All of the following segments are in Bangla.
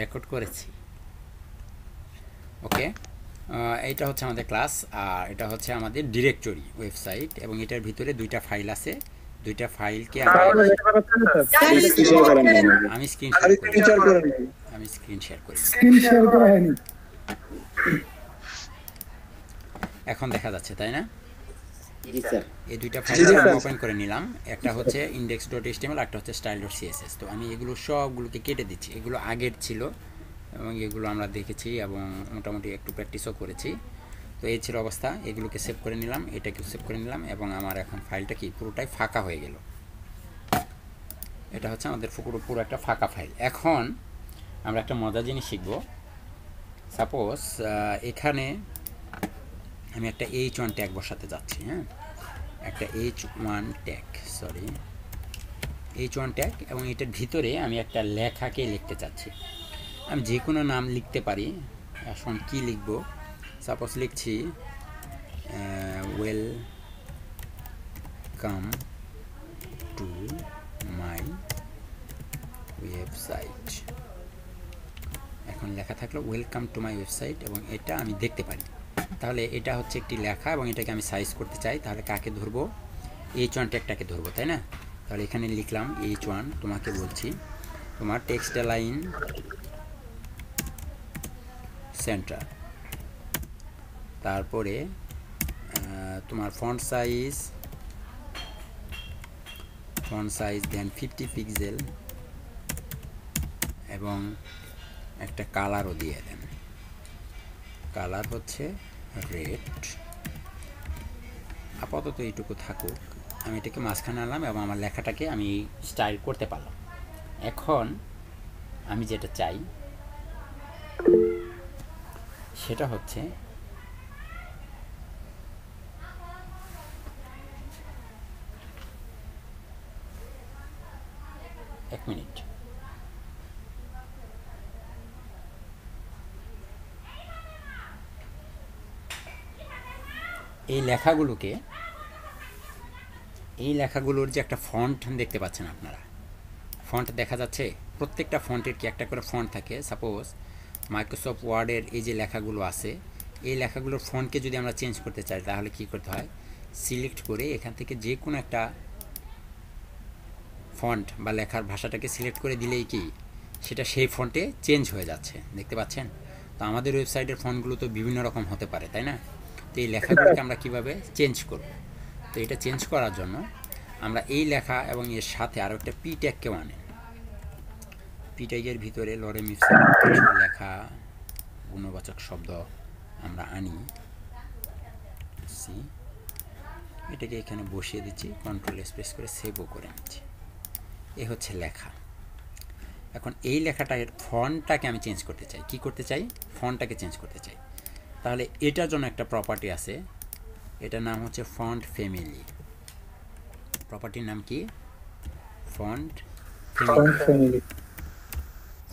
রেকর্ড করেছি। ওকে এইটা হচ্ছে আমাদের ক্লাস আর এটা হচ্ছে আমাদের ডিরেক্টরি ওয়েবসাইট এবং এটার ভিতরে দুইটা ফাইল আছে। দুইটা ফাইলকে আমি স্ক্রিন শেয়ার করি আমি স্ক্রিন শেয়ার করি। স্ক্রিন শেয়ার করা হয়নি। এখন দেখা যাচ্ছে তাই না? এই দুইটা ফাইল আমি ওপেন করে নিলাম। একটা হচ্ছে ইন্ডেক্স ডট এইচটিএমএল একটা হচ্ছে স্টাইল ডট সিএসএস তো আমি এগুলো সবগুলোকে কেটে দিচ্ছি। এগুলো আগের ছিল এবং এগুলো আমরা দেখেছি এবং মোটামুটি একটু প্র্যাকটিসও করেছি। তো এই ছিল অবস্থা। এগুলোকে সেভ করে নিলাম এটাকে সেভ করে নিলাম এবং আমার এখন ফাইলটা কি? পুরোটাই ফাঁকা হয়ে গেল। এটা হচ্ছে আমাদের পুরো পুরো একটা ফাঁকা ফাইল এখন আমরা একটা মজার জিনিস শিখব। সাপোজ এখানে আমি একটা এইচ ওয়ান ট্যাগ বসাতে যাচ্ছি হ্যাঁ? একটা H one tag sorry H one tag এবং এটার ভিতরে আমি একটা লেখাকে লিখতে চাচ্ছি। আমি যে কোনো নাম লিখতে পারি, এখন কি লিখব? সাপোজ লিখছি welcome to my website এখন লেখা থাকল ওয়েলকাম টু মাই ওয়েবসাইট এবং এটা আমি দেখতে পারি। তাহলে এটা হচ্ছে একটি লেখা এবং এটাকে আমি সাইজ করতে চাই, তাহলে কাকে ধরবো? এইচ ওয়ান ট্যাগটাকে ধরবো, তাই না? তাহলে এখানে লিখলাম এইচ ওয়ান তোমাকে বলছি, তোমার টেক্সট লাইন সেন্টার তারপরে তোমার ফন্ট সাইজ ফন্ট সাইজ দেন ফিফটি পিক্সেল এবং একটা কালারও দিয়ে দেন। কালার হচ্ছে রেড আপাতত এইটুকু থাকুক। আমি এটাকে মাঝখানে আনলাম এবং আমার লেখাটাকে আমি স্টাইল করতে পারলাম। এখন আমি যেটা চাই, সেটা হচ্ছে এক মিনিট এই লেখাগুলোকে, এই লেখাগুলোর যে একটা ফন্ট দেখতে পাচ্ছেন আপনারা। ফন্ট দেখা যাচ্ছে, প্রত্যেকটা ফন্টের কি একটা করে ফন্ট থাকে? সাপোজ মাইক্রোসফট ওয়ার্ডের এই যে লেখাগুলো আছে, এই লেখাগুলোর ফন্টকে যদি আমরা চেঞ্জ করতে চাই, তাহলে কি করতে হয়? সিলেক্ট করে এখান থেকে যে কোনো একটা ফন্ট বা লেখার ভাষাটাকে সিলেক্ট করে দিলেই কি, সেটা সেই ফন্টে চেঞ্জ হয়ে যাচ্ছে। দেখতে পাচ্ছেন? তো আমাদের ওয়েবসাইটের ফন্টগুলো তো বিভিন্ন রকম হতে পারে, তাই না? তো এই লেখাগুলোকে আমরা কীভাবে চেঞ্জ করব? তো এটা চেঞ্জ করার জন্য আমরা এই লেখা এবং এর সাথে আরও একটা পি ট্যাগকেও আনেন পি ট্যাগের ভিতরে লরে মিপসের লেখা, গুণবাচক শব্দ আমরা আনি। এটাকে এখানে বসিয়ে দিচ্ছি কন্ট্রোল স্পেস করে সেভও করে নিচ্ছি। এ হচ্ছে লেখা। এখন এই লেখাটার ফন্টটাকে আমি চেঞ্জ করতে চাই। কি করতে চাই? ফন্টটাকে চেঞ্জ করতে চাই। তাহলে এটার জন্য একটা প্রপার্টি আছে। এটার নাম হচ্ছে ফন্ট ফ্যামিলি প্রপার্টির নাম কি? ফন্ট ফ্যামিলি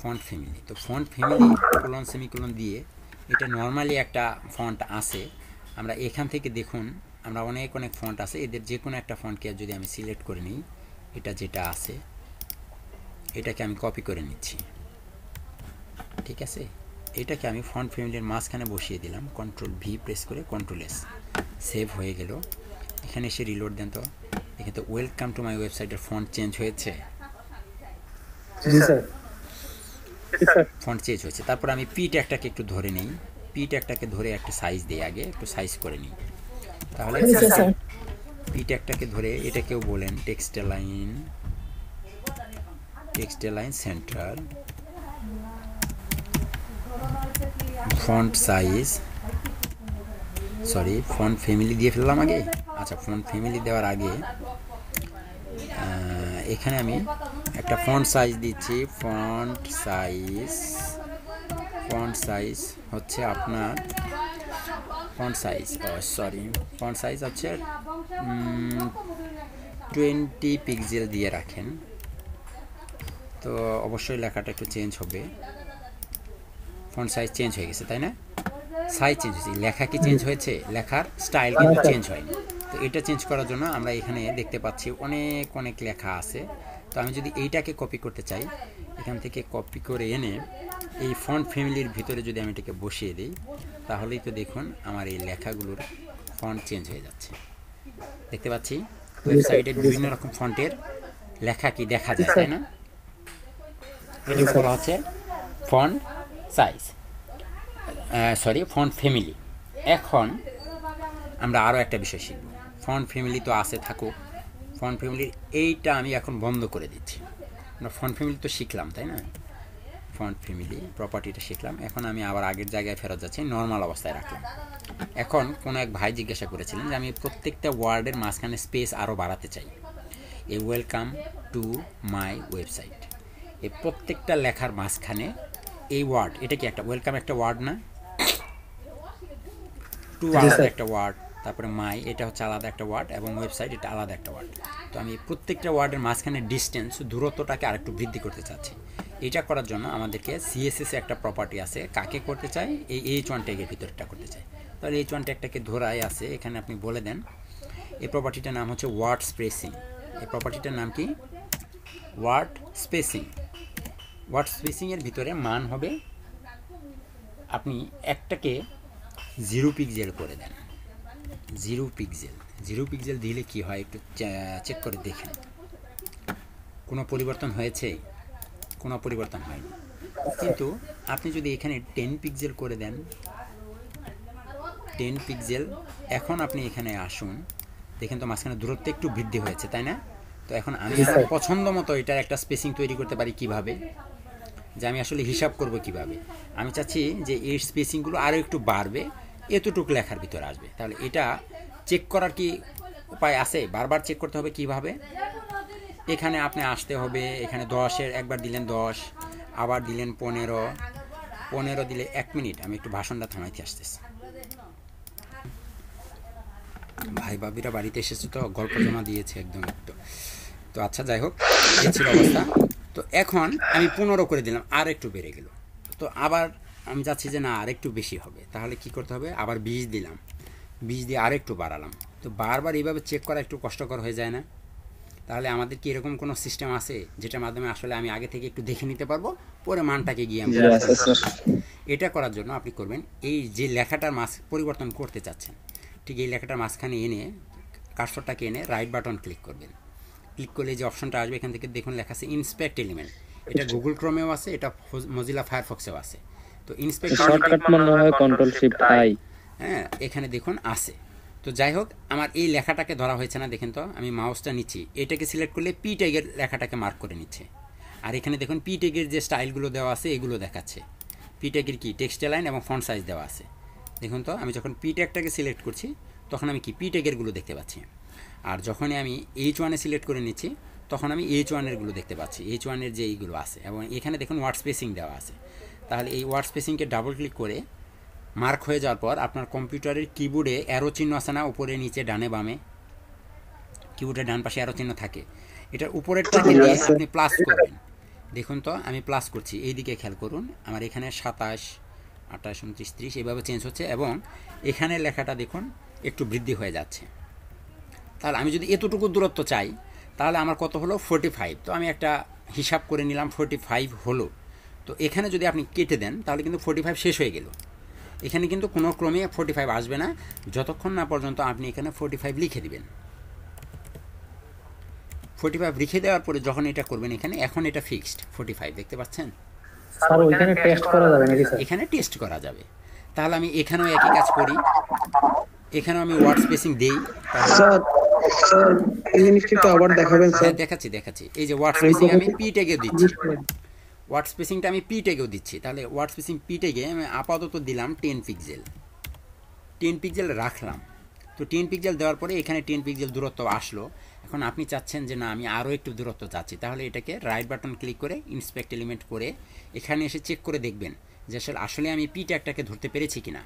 ফন্ট ফ্যামিলি তো ফন্ট ফ্যামিলি কোলন সেমিকোলন দিয়ে এটা নর্মালি একটা ফন্ট আছে। আমরা এখান থেকে দেখুন আমরা অনেক অনেক ফন্ট আছে। এদের যে কোনো একটা ফন্টকে যদি আমি সিলেক্ট করে নিই এটা যেটা আছে এটাকে আমি কপি করে নিচ্ছি। ঠিক আছে? এটাকে আমি ফ্রন্ট ফ্যামিলির মাঝখানে বসিয়ে দিলাম কন্ট্রোল ভি প্রেস করে কন্ট্রোল এস সেভ হয়ে গেল। এখানে এসে রিলোড দেন তো। এখানে তো ওয়েলকাম টু মাই ওয়েবসাইটের ফন্ট চেঞ্জ হয়েছে। ফন্ট চেঞ্জ হয়েছে। তারপর আমি পি ট্যাগটাকে একটু ধরে নিই। পি ট্যাগটাকে ধরে একটা সাইজ দিই আগে একটু সাইজ করে নিই। তাহলে পি ট্যাগটাকে ধরে এটাকেও বলেন text line text line center font size sorry font family দিয়ে ফেললাম আগে? আচ্ছা ফন্ট ফ্যামিলি দেওয়ার আগে এখানে আমি একটা ফন্ট সাইজ দিচ্ছি। ফন্ট সাইজ ফন্ট সাইজ হচ্ছে আপনার font size sorry font size হচ্ছে টোয়েন্টি পিক্সেল দিয়ে রাখেন। তো অবশ্যই লেখাটা একটু চেঞ্জ হবে। ফন্ট সাইজ চেঞ্জ হয়ে গেছে তাই না? সাইজ চেঞ্জ হয়েছে। লেখা কি চেঞ্জ হয়েছে? লেখার স্টাইল কিন্তু চেঞ্জ হয়নি। তো এটা চেঞ্জ করার জন্য আমরা এখানে দেখতে পাচ্ছি অনেক অনেক লেখা আছে। তো আমি যদি এইটাকে কপি করতে চাই এখান থেকে কপি করে এনে এই ফন্ট ফ্যামিলির ভিতরে যদি আমি এটাকে বসিয়ে দিই তাহলেই তো দেখুন আমার এই লেখাগুলোর ফন্ট চেঞ্জ হয়ে যাচ্ছে। দেখতে পাচ্ছি? ওয়েবসাইটে বিভিন্ন রকম ফন্টের লেখা কি দেখা যায় তাই না? এটা বলা হচ্ছে font size sorry font family এখন আমরা আরও একটা বিষয় শিখব। ফন্ট ফ্যামিলি তো আছে, থাকুক। ফন্ট ফ্যামিলির এইটা আমি এখন বন্ধ করে দিচ্ছি। আমরা ফন্ট ফ্যামিলি তো শিখলাম, তাই না? ফন্ট ফ্যামিলি প্রপার্টিটা শিখলাম। এখন আমি আবার আগের জায়গায় ফেরত যাচ্ছি নর্মাল অবস্থায় রাখলাম। এখন কোনো এক ভাই জিজ্ঞাসা করেছিলেন যে আমি প্রত্যেকটা ওয়ার্ডের মাঝখানে স্পেস আরও বাড়াতে চাই। এ ওয়েলকাম টু মাই ওয়েবসাইট এই প্রত্যেকটা লেখার মাঝখানে এই ওয়ার্ড এটা কি একটা ওয়েলকাম একটা ওয়ার্ড না? টু আলাদা একটা ওয়ার্ড তারপরে মাই এটা হচ্ছে আলাদা একটা ওয়ার্ড এবং ওয়েবসাইট এটা আলাদা একটা ওয়ার্ড তো আমি প্রত্যেকটা ওয়ার্ডের মাঝখানে ডিস্টেন্স দূরত্বটাকে আরেকটু বৃদ্ধি করতে চাচ্ছি। এটা করার জন্য আমাদেরকে সিএসএস একটা প্রপার্টি আছে কাকে করতে চাই এই এইচ ওয়ান ট্যাগের ভিতরটা করতে চাই তাহলে এইচ ওয়ান ট্যাগটাকে ধরাই আছে এখানে আপনি বলে দেন এই প্রপার্টিটার নাম হচ্ছে ওয়ার্ড স্পেসিং এই প্রপার্টিটার নাম কি? ওয়ার্ড স্পেসিং ওয়ার্ড স্পেসিংয়ের ভিতরে মান হবে আপনি একটাকে জিরো পিক্সেল করে দেন। জিরো পিক্সেল জিরো পিক্সেল দিলে কি হয় একটু চেক করে দেখেন। কোনো পরিবর্তন হয়েছে? কোনো পরিবর্তন হয়নি। কিন্তু আপনি যদি এখানে টেন পিক্সেল করে দেন টেন পিক্সেল এখন আপনি এখানে আসুন দেখেন তো মাঝখানে দূরত্ব একটু বৃদ্ধি হয়েছে তাই না? তো এখন আমি পছন্দ মতো এটার একটা স্পেসিং তৈরি করতে পারি কীভাবে? যে আমি আসলে হিসাব করব কীভাবে? আমি চাচ্ছি যে এই স্পেসিংগুলো আরও একটু বাড়বে, এতটুকু লেখার ভিতরে আসবে। তাহলে এটা চেক করার কি উপায় আছে? বারবার চেক করতে হবে কীভাবে? এখানে আপনি আসতে হবে, এখানে দশের, একবার দিলেন দশ, আবার দিলেন পনেরো পনেরো দিলে এক মিনিট। আমি একটু ভাষণটা থামাইতে আসতেছি। ভাই বাবিরা বাড়িতে এসেছে তো, গল্প জমা দিয়েছে একদম। একটু তো আচ্ছা যাই হোক, এই ছিল অবস্থা। তো এখন আমি পনেরো করে দিলাম আর একটু বেড়ে গেল। তো আবার আমি চাচ্ছি যে না আর একটু বেশি হবে। তাহলে কি করতে হবে? আবার বিষ দিলাম। বিষ দিয়ে আর একটু বাড়ালাম। তো বারবার এইভাবে চেক করা একটু কষ্টকর হয়ে যায় না? তাহলে আমাদের কি এরকম কোনো সিস্টেম আছে যেটার মাধ্যমে আসলে আমি আগে থেকে একটু দেখে নিতে পারব পরে মানটাকে গিয়ে আমি এটা করার জন্য আপনি করবেন এই যে লেখাটার মাছ পরিবর্তন করতে চাচ্ছেন ঠিক এই লেখাটার মাঝখানে এনে কার্সরটাকে এনে রাইট বাটন ক্লিক করবেন। ক্লিক করলে যে অপশনটা আসবে এখান থেকে দেখুন লেখা আছে ইন্সপেক্ট এলিমেন্ট এটা গুগল ক্রোমেও আছে এটা মজিলা ফায়ারফক্সেও আছে। তো ইন্সপেক্ট শর্টকাট মনে হয় কন্ট্রোল শিফট আই হ্যাঁ এখানে দেখুন আছে। তো যাই হোক আমার এই লেখাটাকে ধরা হয়েছে না দেখেন তো আমি মাউসটা নিচ্ছি। এটাকে সিলেক্ট করলে পি ট্যাগের লেখাটাকে মার্ক করে নিচ্ছে। আর এখানে দেখুন পি ট্যাগের যে স্টাইলগুলো দেওয়া আছে এগুলো দেখাচ্ছে। পি ট্যাগের কি? টেক্সট লাইন এবং ফন্ট সাইজ দেওয়া আছে। দেখুন তো আমি যখন পি ট্যাগটাকে সিলেক্ট করছি তখন আমি কি? পি ট্যাগেরগুলো দেখতে পাচ্ছি। আর যখনই আমি এইচ ওয়ানে সিলেক্ট করে নিচ্ছি তখন আমি এইচ ওয়ানেরগুলো দেখতে পাচ্ছি। এইচ ওয়ানের যে এইগুলো আছে এবং এখানে দেখুন ওয়ার্ড স্পেসিং দেওয়া আছে। তাহলে এই ওয়ার্ড স্পেসিংকে ডাবল ক্লিক করে মার্ক হয়ে যাওয়ার পর আপনার কম্পিউটারের কিবোর্ডে অ্যারো চিহ্ন আছে না উপরে নিচে ডানে বামে? কিবোর্ডের ডান পাশে অ্যারো চিহ্ন থাকে। এটার উপরেরটাকে আপনি প্লাস করবেন। দেখুন তো আমি প্লাস করছি। এই দিকে খেয়াল করুন আমার এখানে সাতাশ আঠাশ উনত্রিশ ত্রিশ এইভাবে চেঞ্জ হচ্ছে এবং এখানে লেখাটা দেখুন একটু বৃদ্ধি হয়ে যাচ্ছে। তাহলে আমি যদি এতটুকু দূরত্ব চাই তাহলে আমার কত হলো? ফোর্টি ফাইভ তো আমি একটা হিসাব করে নিলাম ফোরটি ফাইভ হলো। তো এখানে যদি আপনি কেটে দেন তাহলে কিন্তু ফোরটি ফাইভ শেষ হয়ে গেল। এখানে কিন্তু কোনো ক্রমে ফোরটি ফাইভ আসবে না। যতক্ষণ না পর্যন্ত আপনি এখানে ফোরটি ফাইভ লিখে দিবেন। ফোরটি ফাইভ লিখে দেওয়ার পরে যখন এটা করবেন এখানে এখন এটা ফিক্সড ফোর্টি ফাইভ দেখতে পাচ্ছেন? এখানে টেস্ট করা যাবে। তাহলে আমি এখানেও একই কাজ করি। এখানেও আমি ওয়ার্ড স্পেসিং দেই। এই জিনিসটা একটু আবার দেখাবেন স্যার হ্যাঁ, দেখাচ্ছি দেখাচ্ছি। এই যে ওয়ার্ড স্পেসিং আমি পি ট্যাগে দিচ্ছি। ওয়ার্ড স্পেসিংটা আমি পি ট্যাগেও দিচ্ছি। তাহলে ওয়ার্ড স্পেসিং পি ট্যাগে আমি আপাতত দিলাম টেন পিক্সেল টেন পিক্সেল রাখলাম। তো টেন পিক্সেল দেওয়ার পরে এখানে টেন পিক্সেল দূরত্ব আসলো। এখন আপনি চাচ্ছেন যে না আমি আরও একটু দূরত্ব চাচ্ছি। তাহলে এটাকে রাইট বাটন ক্লিক করে ইন্সপেক্ট এলিমেন্ট করে এখানে এসে চেক করে দেখবেন যে আসলে আসলে আমি পি ট্যাগটাকে ধরতে পেরেছি কিনা।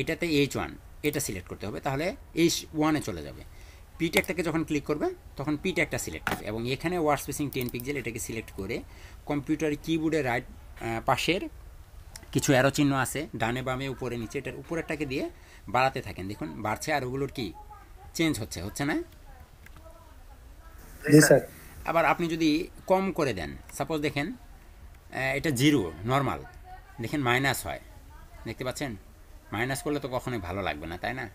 এটাতে এইচ ওয়ান এটা সিলেক্ট করতে হবে। তাহলে এইচ ওয়ানে চলে যাবে। পি ট্যাগটাকে যখন ক্লিক করবে তখন পি ট্যাগটা সিলেক্ট হবে এবং এখানে ওয়ার্ড স্পেসিং টেন পিক্সেল এটাকে সিলেক্ট করে কম্পিউটার কিবোর্ডের রাইট পাশের কিছু অ্যারো চিহ্ন আছে ডানে বামে উপরে নিচে এটার উপরেরটাকে দিয়ে বাড়াতে থাকেন। দেখুন বাড়ছে আর ওগুলোর কি চেঞ্জ হচ্ছে হচ্ছে না? আবার আপনি যদি কম করে দেন সাপোজ দেখেন এটা জিরো নর্মাল দেখেন মাইনাস হয় দেখতে পাচ্ছেন? মাইনাস করলে তো কখনোই ভালো লাগবে না তাই না?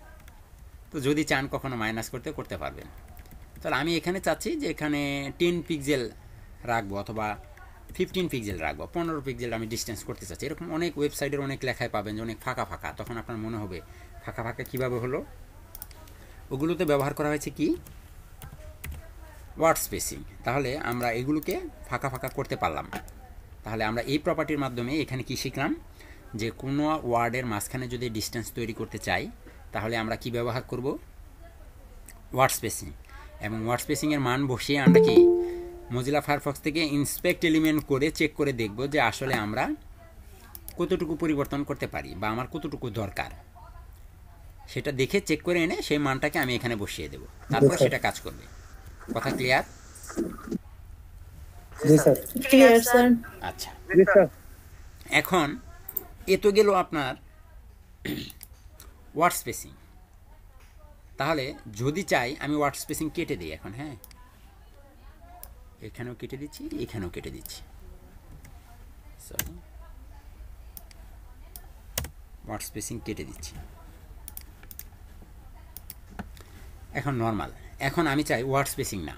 তো যদি চান কখনো মাইনাস করতে করতে পারবেন। তাহলে আমি এখানে চাচ্ছি যে এখানে টেন পিক্সেল রাখব অথবা ফিফটিন পিক্সেল রাখব। পনেরো পিক্সেল আমি ডিস্টেন্স করতে চাচ্ছি। এরকম অনেক ওয়েবসাইটের অনেক লেখায় পাবেন যে অনেক ফাঁকা ফাঁকা। তখন আপনার মনে হবে, ফাঁকা ফাঁকা কীভাবে হলো? ওগুলোতে ব্যবহার করা হয়েছে কি? ওয়ার্ড স্পেসিং তাহলে আমরা এগুলোকে ফাঁকা ফাঁকা করতে পারলাম। তাহলে আমরা এই প্রপার্টির মাধ্যমে এখানে কি শিখলাম? যে কোনো ওয়ার্ডের মাঝখানে যদি ডিস্টেন্স তৈরি করতে চাই তাহলে আমরা কি ব্যবহার করব? ওয়ার্ড স্পেসিং এবং ওয়ার্ড স্পেসিংয়ের মান বসিয়ে আমরা কি মজিলা ফায়ারফক্স থেকে ইন্সপেক্ট এলিমেন্ট করে চেক করে দেখব যে আসলে আমরা কতটুকু পরিবর্তন করতে পারি বা আমার কতটুকু দরকার। সেটা দেখে চেক করে এনে সেই মানটাকে আমি এখানে বসিয়ে দেব। তারপর সেটা কাজ করবে। কথা ক্লিয়ার স্যার। আচ্ছা। স্যার। এখন এ তো গেল আপনার ওয়ার্ড স্পেসিং। তাহলে যদি চাই আমি ওয়ার্ড স্পেসিং কেটে দিই এখন হ্যাঁ? এখানেও কেটে দিচ্ছি, এখানেও কেটে দিচ্ছি। সরি ওয়ার্ড স্পেসিং কেটে দিচ্ছি। এখন নর্মাল। এখন আমি চাই ওয়ার্ড স্পেসিং না।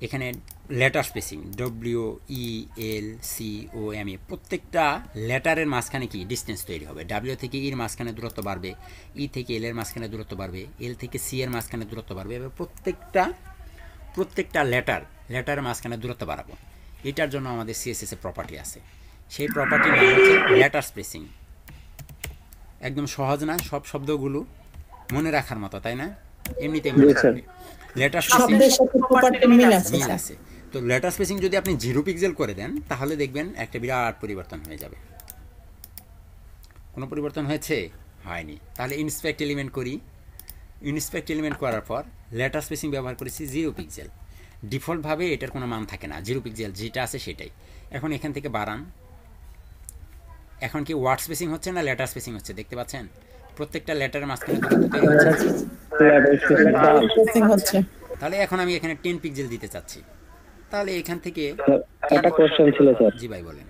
এখানে letter spacing W E L C O M E প্রত্যেকটা লেটারের মাঝখানে কি ডিস্টেন্স তৈরি হবে? ডাব্লিউ থেকে ইর মাঝখানে দূরত্ব বাড়বে ই থেকে এল এর মাঝখানে দূরত্ব বাড়বে এল থেকে সি এর মাঝখানে দূরত্ব বাড়বে এবার প্রত্যেকটা প্রত্যেকটা লেটার লেটারের মাঝখানে দূরত্ব বাড়াবো। এটার জন্য আমাদের সিএসএস এর প্রপার্টি আছে। সেই প্রপার্টির নাম হচ্ছে লেটার স্পেসিং একদম সহজ না সব শব্দগুলো মনে রাখার মতো তাই না? এমনিতে মনে লেটার স্পেসিং মিল আছে। তো লেটার স্পেসিং যদি আপনি জিরো পিক্সেল করে দেন তাহলে দেখবেন একটা বিরাট পরিবর্তন হয়ে যাবে। কোনো পরিবর্তন হয়েছে? হয়নি। তাহলে ইনস্পেক্ট এলিমেন্ট করি। ইনস্পেক্ট এলিমেন্ট করার পর লেটার স্পেসিং ব্যবহার করেছি জিরো পিক্সেল ডিফল্টভাবে এটার কোনো মান থাকে না। জিরো পিক্সেল যেটা আছে সেটাই। এখন এখান থেকে বাড়ান। এখন কি ওয়ার্ড স্পেসিং হচ্ছে না লেটার স্পেসিং হচ্ছে? দেখতে পাচ্ছেন? প্রত্যেকটা লেটারের মাঝখানে তাহলে এখন আমি এখানে টেন পিক্সেল দিতে চাচ্ছি। তাহলে এখান থেকে একটা কোশ্চেন ছিল স্যার। জি ভাই বলেন।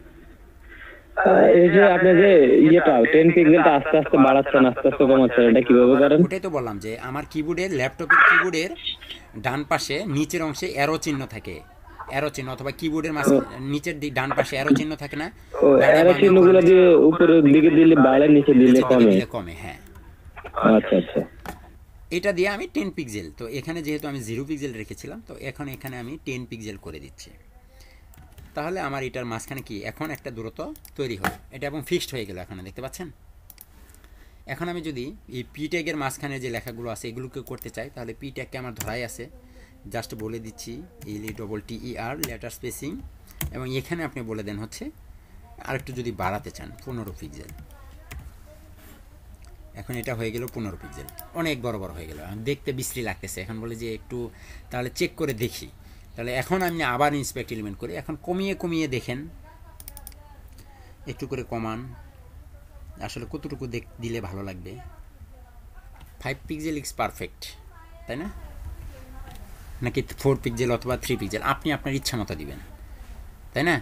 এই যে আপনি যে ইয়েটা টেন পিক্সেলটা আস্তে আস্তে বাড়াচ্ছেন আস্তে আস্তে কমাচ্ছেন এটা কীভাবে করেন? ওটাই তো বললাম যে আমার কিবোর্ডের ল্যাপটপের কিবোর্ডের ডান পাশে নিচের অংশে অ্যারো চিহ্ন থাকে। অ্যারো চিহ্ন অথবা কিবোর্ডের মাঝে নিচের দিক ডান পাশে অ্যারো চিহ্ন থাকে না? ও ডানে চিহ্নগুলো দিয়ে উপরের দিকে দিলে বাড়ে নিচে দিলে কমে। দিলে কমে হ্যাঁ। আচ্ছা আচ্ছা। এটা দিয়ে আমি টেন পিক্সেল তো এখানে যেহেতু আমি জিরো পিক্সেল রেখেছিলাম, তো এখন এখানে আমি টেন পিক্সেল করে দিচ্ছি। তাহলে আমার এটার মাঝখানে কি? এখন একটা দূরত্ব তৈরি হলো। এটা এবং ফিক্সড হয়ে গেল এখন, দেখতে পাচ্ছেন? এখন আমি যদি এই পি ট্যাগের মাঝখানে যে লেখাগুলো আছে, এগুলোকে করতে চাই, তাহলে পি ট্যাগকে আমার ধরাই আছে। জাস্ট বলে দিচ্ছি L double T E R letter spacing এবং এখানে আপনি বলে দেন হচ্ছে, আরেকটু যদি বাড়াতে চান, পনেরো পিক্সেল এখন এটা হয়ে গেল পনেরো পিক্সেল অনেক বড় বড় হয়ে গেল। দেখতে বিশ্রী লাগতেছে। এখন বলে যে একটু তাহলে চেক করে দেখি। তাহলে এখন আমি আবার ইন্সপেক্ট এলিমেন্ট করি। এখন কমিয়ে কমিয়ে দেখেন। একটু করে কমান। আসলে কতটুকু দেখ, দিলে ভালো লাগবে? ফাইভ পিক্সেল ইক্স পারফেক্ট তাই না? নাকি ফোর পিক্সেল অথবা থ্রি পিক্সেল আপনি আপনার ইচ্ছা মতো দিবেন। তাই না?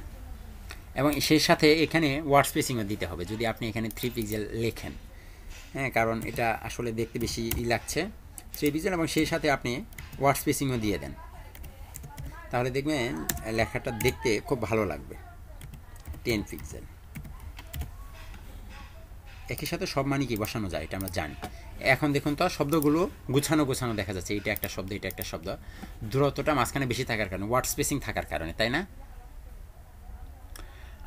এবং সেই সাথে এখানে ওয়ার্ড স্পেসিংও দিতে হবে। যদি আপনি এখানে থ্রি পিক্সেল লেখেন। হ্যাঁ কারণ এটা আসলে দেখতে বেশি ই লাগছে। থ্রি পিক্সেল এবং সেই সাথে আপনি ওয়ার্ড স্পেসিংও দিয়ে দেন। তাহলে দেখবেন লেখাটা দেখতে খুব ভালো লাগবে। Ten pixel. একই সাথে সব মানে কি বসানো যায় এটা আমরা জানি। এখন দেখুন তো শব্দগুলো গুছানো গোছানো দেখা যাচ্ছে এটা একটা শব্দ এটা একটা শব্দ। দূরত্বটা মাঝখানে বেশি থাকার কারণে ওয়ার্ড স্পেসিং থাকার কারণে তাই না?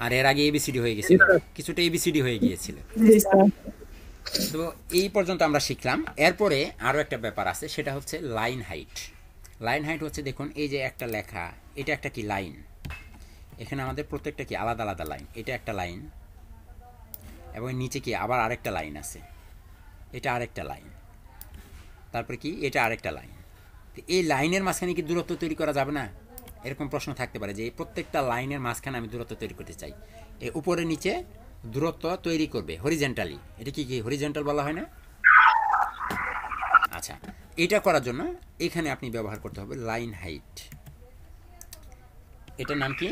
আর এর আগে এবিসিডি হয়ে গেছিল। কিছুটা এবিসিডি হয়ে গিয়েছিল। তো এই পর্যন্ত আমরা শিখলাম। এরপরে আরও একটা ব্যাপার আছে, সেটা হচ্ছে লাইন হাইট লাইন হাইট হচ্ছে, দেখুন, এই যে একটা লেখা, এটা একটা কি লাইন এখানে আমাদের প্রত্যেকটা কি আলাদা আলাদা লাইন এটা একটা লাইন এবং নিচে কি আবার আরেকটা লাইন আছে। এটা আরেকটা লাইন তারপরে কি? এটা আরেকটা লাইন তো এই লাইনের মাঝখানে কি দূরত্ব তৈরি করা যাবে না? এরকম প্রশ্ন থাকতে পারে যে প্রত্যেকটা লাইনের মাঝখানে আমি দূরত্ব তৈরি করতে চাই। এই উপরে নিচে দূরত্ব তৈরি করবে হরিজেন্টালি এটা কি কি? হরিজেন্টাল বলা হয় না? আচ্ছা এটা করার জন্য এখানে আপনি ব্যবহার করতে হবে লাইন হাইট এটার নাম কি?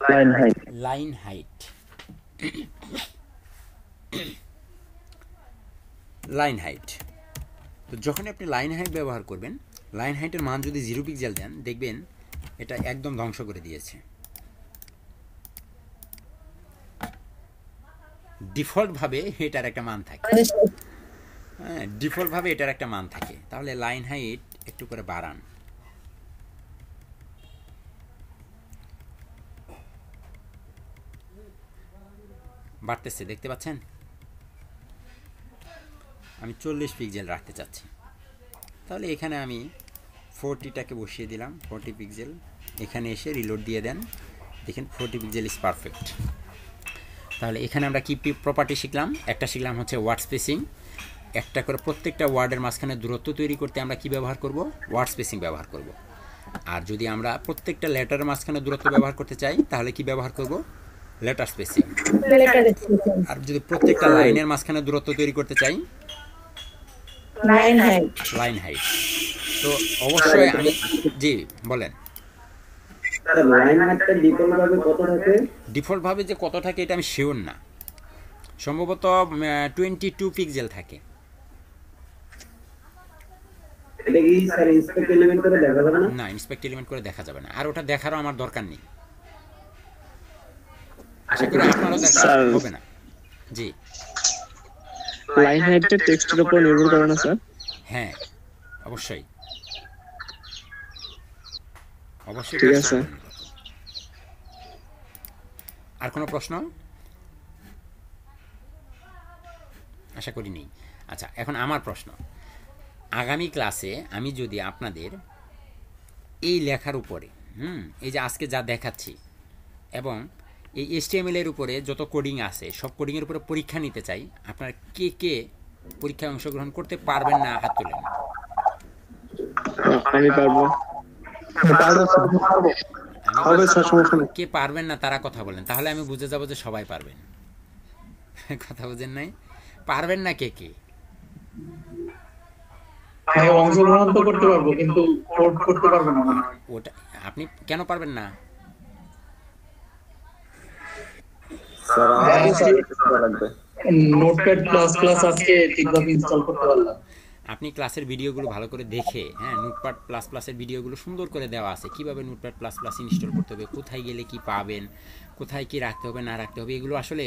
Line high line height line height তো যখন আপনি লাইন হাইট ব্যবহার করবেন লাইন হাইটের মান যদি জিরো পিক্সেল দেন দেখবেন এটা একদম ধ্বংস করে দিয়েছে। ডিফল্টভাবে এটার একটা মান থাকে। হ্যাঁ ডিফল্টভাবে এটার একটা মান থাকে। তাহলে লাইন হাইট একটু করে বাড়ান। বাড়তেছে দেখতে পাচ্ছেন? আমি চল্লিশ পিক্সেল রাখতে চাচ্ছি। তাহলে এখানে আমি ফোরটিটাকে বসিয়ে দিলাম ফোরটি পিক্সেল এখানে এসে রিলোড দিয়ে দেন। দেখেন ফোরটি পিক্সেল ইজ পারফেক্ট তাহলে এখানে আমরা কি প্রপার্টি শিখলাম? একটা শিখলাম হচ্ছে ওয়ার্ড স্পেসিং একটা করে প্রত্যেকটা ওয়ার্ডের মাঝখানে দূরত্ব তৈরি করতে আমরা কি ব্যবহার করব? ওয়ার্ড স্পেসিং ব্যবহার করব। আর যদি আমরা প্রত্যেকটা লেটারের মাঝখানে দূরত্ব ব্যবহার করতে চাই তাহলে কি ব্যবহার করব? লেটার স্পেসিং আর যদি প্রত্যেকটা লাইনের মাঝখানে দূরত্ব তৈরি করতে চাই? লাইন হাইট লাইন হাইট তো অবশ্যই আমি জি বলেন। লাইন ডিফল্ট ভাবে কত থাকে? ডিফল্টভাবে যে কত থাকে এটা আমি শিওর না। সম্ভবত টোয়েন্টি টু পিক্সেল থাকে। এটা কি স্যার ইন্সপেক্ট এলিমেন্ট করে দেখা যাবে না? না ইন্সপেক্ট এলিমেন্ট করে দেখা যাবে না। আর ওটা দেখারও আমার দরকার নেই। আশা করি আপনারও দেখা হবে না। জি। লাইন হাইটটা টেক্সটের উপর নির্ভর করে না স্যার হ্যাঁ অবশ্যই। অবশ্যই ঠিক আছে। আর কোনো প্রশ্ন? আশা করি নেই। আচ্ছা এখন আমার প্রশ্ন। আগামী ক্লাসে আমি যদি আপনাদের এই লেখার উপরে হুম এই যে আজকে যা দেখাচ্ছি এবং এই এসটিএমএল এর উপরে যত কোডিং আছে সব কোডিংয়ের উপরে পরীক্ষা নিতে চাই আপনারা কে কে পরীক্ষায় অংশগ্রহণ করতে পারবেন না হাত তুলেন? আমি পারব। কে পারবেন না তারা কথা বলেন। তাহলে আমি বুঝে যাব যে সবাই পারবেন। কথা বুঝেন নাই? পারবেন না কে কে? হ্যাঁ অংশগ্রহণ তো করতে পারব কিন্তু করতে পারব না ওটা আপনি কেন পারবেন না? নোটপ্যাড প্লাস প্লাস আজকে ঠিকভাবে ইনস্টল করতে পারলাম। আপনি ক্লাসের ভিডিওগুলো ভালো করে দেখে হ্যাঁ নোটপ্যাড প্লাস প্লাসের ভিডিওগুলো সুন্দর করে দেওয়া আছে। কীভাবে নোটপ্যাড প্লাস প্লাস ইনস্টল করতে হবে, কোথায় গেলে কি পাবেন, কোথায় কি রাখতে হবে, না রাখতে হবে, এগুলো আসলে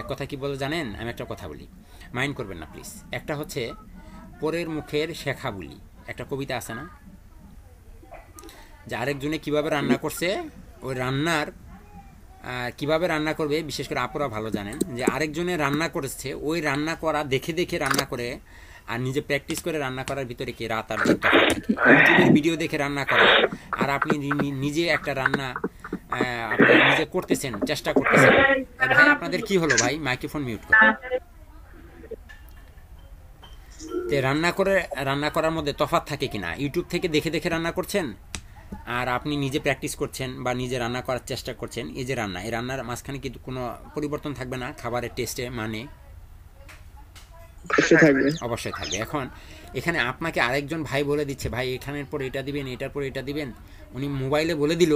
এক কথা কি বলে জানেন? আমি একটা কথা বলি। মাইন্ড করবেন না প্লিজ একটা হচ্ছে পরের মুখের শেখা বলি। একটা কবিতা আছে না? যে আরেকজনে কীভাবে রান্না করছে, ওই রান্নার কীভাবে রান্না করবে, বিশেষ করে আপুরা ভালো জানেন, যে আরেকজনে রান্না করেছে, ওই রান্না করা, দেখে দেখে রান্না করে আর নিজে প্র্যাকটিস করে রান্না করার ভিতরে কি রাত আর ইউটিউবের ভিডিও দেখে রান্না করা। আর আপনি নিজে একটা রান্না আপনি নিজে করতেছেন, চেষ্টা করতেছেন। ভাই, আপনাদের কি হলো ভাই? মাইক্রোফোন মিউট করুন তে রান্না করে, রান্না করার মধ্যে তফাৎ থাকে কিনা? ইউটিউব থেকে দেখে দেখে রান্না করছেন? আর আপনি নিজে প্র্যাকটিস করছেন বা নিজে রান্না করার চেষ্টা করছেন? এই যে রান্না, এই রান্নার মাঝখানে কিন্তু কোনো পরিবর্তন থাকবে না। খাবারের টেস্টে মানে। অবশ্যই থাকবে। অবশ্যই থাকবে। এখন এখানে আপনাকে আরেকজন ভাই বলে দিচ্ছে ভাই এখানের পর এটা দিবেন এটার পর এটা দিবেন। উনি মোবাইলে বলে দিল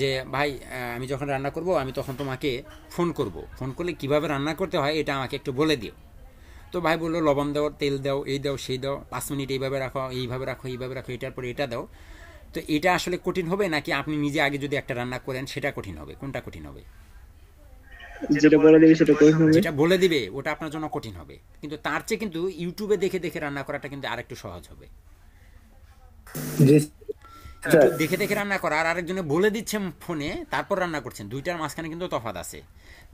যে ভাই আমি যখন রান্না করব আমি তখন তোমাকে ফোন করব। ফোন করলে কীভাবে রান্না করতে হয় এটা আমাকে একটু বলে দিও। তো ভাই বলল লবণ দাও তেল দাও এই দাও সেই দাও পাঁচ মিনিট এইভাবে রাখো এইভাবে রাখো এইভাবে রাখো এটার পরে এটা দাও। তো এটা আসলে কঠিন হবে নাকি আপনি নিজে আগে যদি একটা রান্না করেন সেটা কঠিন হবে? কোনটা কঠিন হবে? যেটা বলে দিবি সেটা করে হবে। যেটা বলে দিবে ওটা আপনার জন্য কঠিন হবে। কিন্তু তার চেয়ে কিন্তু ইউটিউবে দেখে দেখে রান্না করাটা কিন্তু আরেকটু সহজ হবে। দেখে দেখে রান্না করা আর আরেকজনে বলে দিচ্ছে ফোনে তারপর রান্না করছেন। দুইটার মাঝখানে কিন্তু তফাৎ আছে।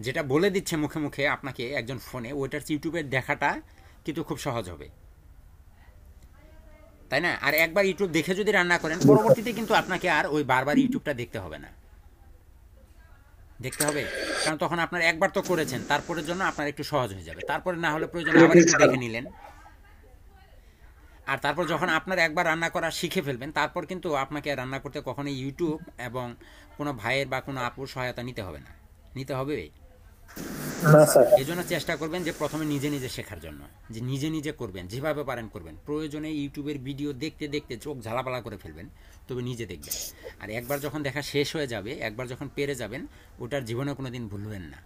যেটা বলে দিচ্ছে মুখে মুখে আপনাকে একজন ফোনে ওইটার ইউটিউবে দেখাটা কিন্তু খুব সহজ হবে। তাই না? আর একবার ইউটিউব দেখে যদি রান্না করেন পরবর্তীতে কিন্তু আপনাকে আর ওই বারবার ইউটিউবটা দেখতে হবে না। দেখতে হবে। কারণ তখন আপনার একবার তো করেছেন, তারপরের জন্য আপনার একটু সহজ হয়ে যাবে। তারপরে না হলে প্রয়োজন আবার একটু দেখে নিলেন। আর তারপর যখন আপনার একবার রান্না করা শিখে ফেলবেন, তারপর কিন্তু আপনাকে রান্না করতে কখনোই ইউটিউব এবং কোনো ভাইয়ের বা কোনো আপুর সহায়তা নিতে হবে না। নিতে হবে। এই জন্য চেষ্টা করবেন যে প্রথমে নিজে নিজে শেখার জন্য। যে নিজে নিজে করবেন যেভাবে পারেন করবেন। প্রয়োজনে ইউটিউবের ভিডিও দেখতে দেখতে চোখ ঝালাপালা করে ফেলবেন তবে নিজে দেখবেন। আর একবার যখন দেখা শেষ হয়ে যাবে একবার যখন পেরে যাবেন ওটার জীবনে কোনো দিন ভুলবেন না।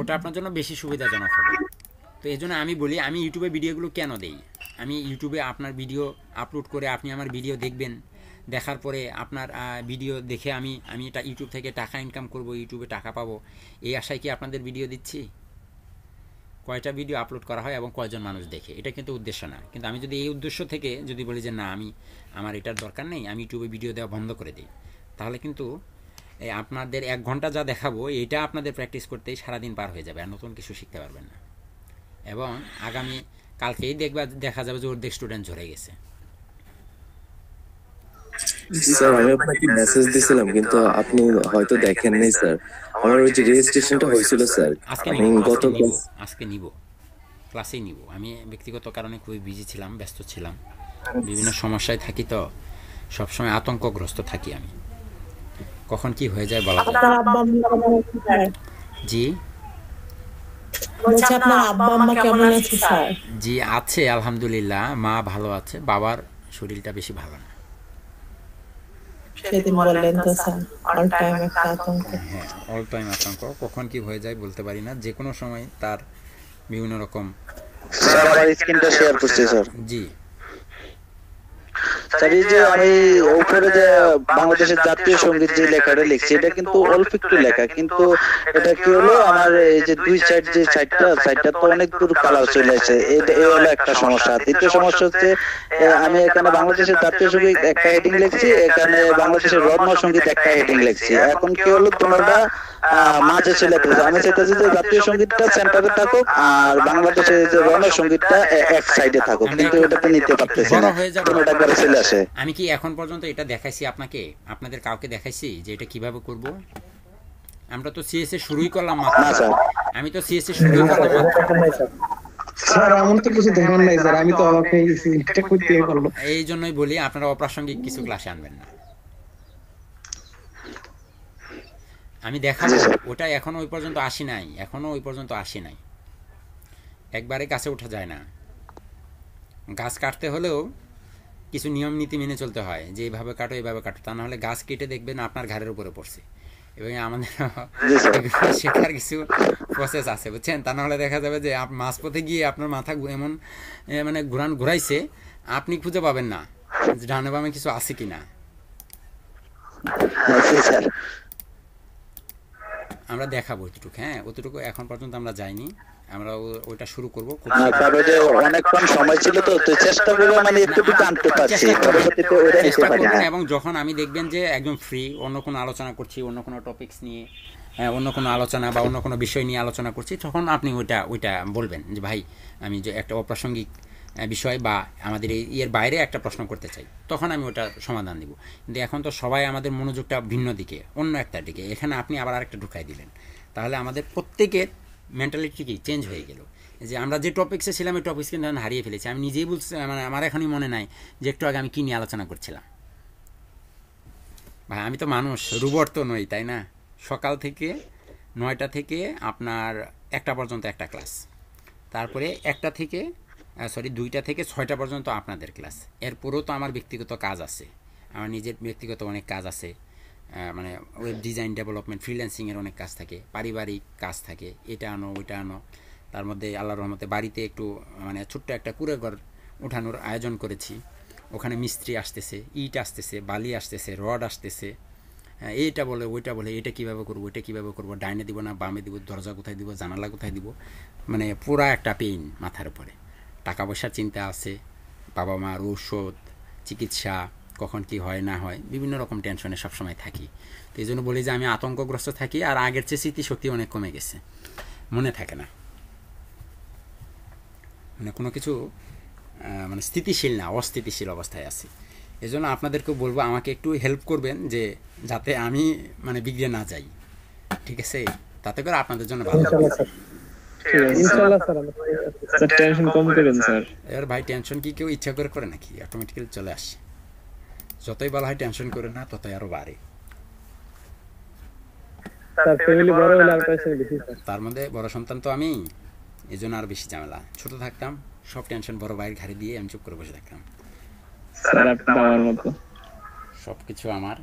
ওটা আপনার জন্য বেশি সুবিধাজনক হবে। তো এই জন্য আমি বলি আমি ইউটিউবে ভিডিওগুলো কেন দেই? আমি ইউটিউবে আপনার ভিডিও আপলোড করে আপনি আমার ভিডিও দেখবেন দেখার পরে আপনার ভিডিও দেখে আমি আমি এটা ইউটিউব থেকে টাকা ইনকাম করব ইউটিউবে টাকা পাবো, এই আশায় কি আপনাদের ভিডিও দিচ্ছি? কয়টা ভিডিও আপলোড করা হয় এবং কয়জন মানুষ দেখে? এটা কিন্তু উদ্দেশ্য না। কিন্তু আমি যদি এই উদ্দেশ্য থেকে যদি বলি যে না, আমি, আমার এটার দরকার নেই, আমি ইউটিউবে ভিডিও দেওয়া বন্ধ করে দিই, তাহলে কিন্তু আপনাদের এক ঘণ্টা যা দেখাবো, এটা আপনাদের প্র্যাকটিস করতেই সারাদিন পার হয়ে যাবে, আর নতুন কিছু শিখতে পারবেন না। এবং আগামী, কালকেই দেখবা, দেখা যাবে যে অর্ধেক স্টুডেন্ট ঝরে গেছে। স্যার আমি আপনাকে মেসেজ দিছিলাম কিন্তু আপনি হয়তো দেখেন নাই স্যার আমার ওই যে রেজিস্ট্রেশনটা হয়েছিল স্যার আমি গত আজকে নিব। ক্লাসেই নিব। আমি ব্যক্তিগত কারণে খুবই বিজি ছিলাম ব্যস্ত ছিলাম। বিভিন্ন সমস্যায় থাকি তো সবসময় আতঙ্কগ্রস্ত থাকি আমি। কখন কি হয়ে যায় বলা যায়। না। আপনার আব্বা আম্মা কেমন আছে স্যার জি জি আছে আলহামদুলিল্লাহ। মা ভালো আছে বাবার শরীরটা বেশি ভালো না। সেদিন বললেন তো স্যার অল টাইম একটা আতঙ্ক। হ্যাঁ অল টাইম আতঙ্ক। কখন কি হয়ে যায় বলতে পারি না। যে কোনো সময় তার বিভিন্ন রকম স্যার আমার স্ক্রিনটা শেয়ার করছি স্যার জি। স্যার এই যে আমি উপরে যে বাংলাদেশের জাতীয় সংগীত যে লেখাটা লিখছি এটা কিন্তু অল্প একটু লেখা কিন্তু এটা কি হলো? আমার এই যে দুই সাইড যে সাইডটা সাইডটা তো অনেক দূর কালার চলে আসে। এটা এই হলো একটা সমস্যা। দ্বিতীয় সমস্যা হচ্ছে আমি এখানে বাংলাদেশের জাতীয় সংগীত একটা হেডিং লিখছি এখানে বাংলাদেশের রত্ন সংগীত একটা হেডিং লিখছি। এখন কি হলো? তোমরা মাঝে চলে গেছে আমি চাইতেছি যে জাতীয় সঙ্গীতটা সেন্টারে থাকুক আর বাংলাদেশের যে রণ সঙ্গীতটা এক সাইডে থাকুক। কিন্তু ওটাতে নিতে পারতেছি না। যাবে। কোনোটা করে চলে আসে আমি কি এখন পর্যন্ত এটা দেখাইছি আপনাকে? আপনাদের কাউকে দেখাইছি যে এটা কীভাবে করব? আমরা তো সিএসএ শুরুই করলাম মাত্র। না স্যার। আমি তো সিএসএ শুরুই করলাম মাত্র। স্যার এমন তো কিছু দেখান নাই স্যার। আমি তো গেছি এটা করতে পারল এই জন্যই বলি আপনারা অপ্রাসঙ্গিক কিছু ক্লাসে আনবেন না। আমি দেখাবো ওটা এখনও ওই পর্যন্ত আসি নাই। এখনও ওই পর্যন্ত আসি নাই। একবারে গাছে ওঠা যায় না। গাছ কাটতে হলেও কিছু নিয়ম নীতি মেনে চলতে হয় যে এইভাবে কাটো এইভাবে কাটো। তা নাহলে গাছ কেটে দেখবেন আপনার ঘাড়ের উপরে পড়ছে। এবং আমাদের শেখার কিছু প্রসেস আছে বুঝছেন? তা নাহলে দেখা যাবে যে মাঝপথে গিয়ে আপনার মাথা এমন মানে ঘুরান ঘুরাইছে আপনি খুঁজে পাবেন না ডানে বামে কিছু আছে কিনা। জি স্যার। আমরা দেখাবো ওইটুকু হ্যাঁ? অতটুকু এখন পর্যন্ত আমরা যাইনি। আমরা ওইটা শুরু করব। খুব যে অনেকক্ষণ সময় ছিল তো তো চেষ্টা করে মানে একটু জানতে পারছি। চেষ্টা করবেন এবং যখন আমি দেখবেন যে একদম ফ্রি অন্য কোনো আলোচনা করছি অন্য কোনো টপিকস নিয়ে হ্যাঁ, অন্য কোনো আলোচনা বা অন্য কোনো বিষয় নিয়ে আলোচনা করছি তখন আপনি ওইটা ওইটা বলবেন যে ভাই আমি যে একটা অপ্রাসঙ্গিক বিষয় বা আমাদের এই ইয়ের বাইরে একটা প্রশ্ন করতে চাই। তখন আমি ওটা সমাধান দিব। কিন্তু এখন তো সবাই আমাদের মনোযোগটা ভিন্ন দিকে অন্য একটা দিকে। এখানে আপনি আবার আরেকটা ঢুকাই দিলেন। তাহলে আমাদের প্রত্যেকের মেন্টালিটি কি? চেঞ্জ হয়ে গেল। যে আমরা যে টপিক্সে ছিলাম, এই টপিক্স কিন্তু এখন হারিয়ে ফেলেছি। আমি নিজেই বলছি মানে আমার এখনই মনে নাই যে একটু আগে আমি কী নিয়ে আলোচনা করছিলাম। ভাই, আমি তো মানুষ, রুবট তো নই, তাই না? সকাল থেকে নয়টা থেকে আপনার একটা পর্যন্ত একটা ক্লাস তারপরে একটা থেকে সরি দুইটা থেকে ছয়টা পর্যন্ত আপনাদের ক্লাস এরপরেও তো আমার ব্যক্তিগত কাজ আছে। আমার নিজের ব্যক্তিগত অনেক কাজ আছে। মানে ওয়েব ডিজাইন ডেভেলপমেন্ট ফ্রিল্যান্সিংয়ের অনেক কাজ থাকে, পারিবারিক কাজ থাকে, এটা আনো, ওইটা আনো। তার মধ্যে আল্লাহ রহমতে বাড়িতে একটু মানে ছোট্ট একটা কুড়ে ঘর ওঠানোর আয়োজন করেছি। ওখানে মিস্ত্রি আসতেছে, ইট আসতেছে, বালি আসতেছে, রড আসতেছে। হ্যাঁ এইটা বলে, ওইটা বলে, এটা কীভাবে করব এটা কীভাবে করব, ডাইনে দিব না, বামে দিব, দরজা কোথায় দিব, জানালা কোথায় দিব মানে পুরা একটা পেইন মাথার উপরে। টাকা পয়সার চিন্তা আছে বাবা মার ঔষধ, চিকিৎসা কখন কি হয় না হয় বিভিন্ন রকম টেনশনে সবসময় থাকি। তো এই জন্য বলি যে আমি আতঙ্কগ্রস্ত থাকি আর আগের চেয়ে স্মৃতিশক্তি অনেক কমে গেছে। মনে থাকে না। মানে কোনো কিছু মানে স্থিতিশীল না অস্থিতিশীল অবস্থায় আছি। এই জন্য আপনাদেরকেও বলব আমাকে একটু হেল্প করবেন যে যাতে আমি মানে বিগড়ে না যাই। ঠিক আছে? তাতে করে আপনাদের জন্য ভালো হবে। ইনশাআল্লাহ স্যার টেনশন কম করেন স্যার। এবার ভাই টেনশন কি কেউ ইচ্ছা করে করে নাকি? অটোমেটিক্যালি চলে আসে। যতই বলা হয় টেনশন করে না ততই আরও বাড়ে। তার মধ্যে বড় সন্তান তো আমি এই জন্য আর বেশি ঝামেলা। ছোট থাকতাম সব টেনশন বড় ভাইয়ের ঘাড়ে দিয়ে আমি চুপ করে বসে থাকতাম। আপনি আমার সব কিছু আমার।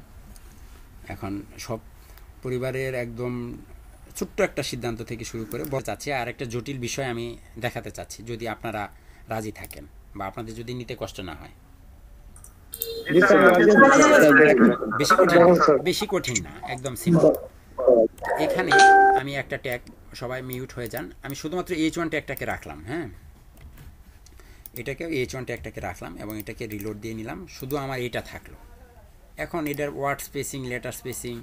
এখন সব পরিবারের একদম ছোট্ট একটা সিদ্ধান্ত থেকে শুরু করে বড় চাচ্ছি আর একটা জটিল বিষয় আমি দেখাতে চাচ্ছি যদি আপনারা রাজি থাকেন বা আপনাদের যদি নিতে কষ্ট না হয়। বেশি কঠিন বেশি কঠিন না একদম সিম্পল এখানে আমি একটা ট্যাগ সবাই মিউট হয়ে যান। আমি শুধুমাত্র এইচ ওয়ান ট্যাগটাকে রাখলাম হ্যাঁ? এটাকে এইচ ওয়ান ট্যাগটাকে রাখলাম এবং এটাকে রিলোড দিয়ে নিলাম। শুধু আমার এটা থাকল। এখন এটার ওয়ার্ড স্পেসিং লেটার স্পেসিং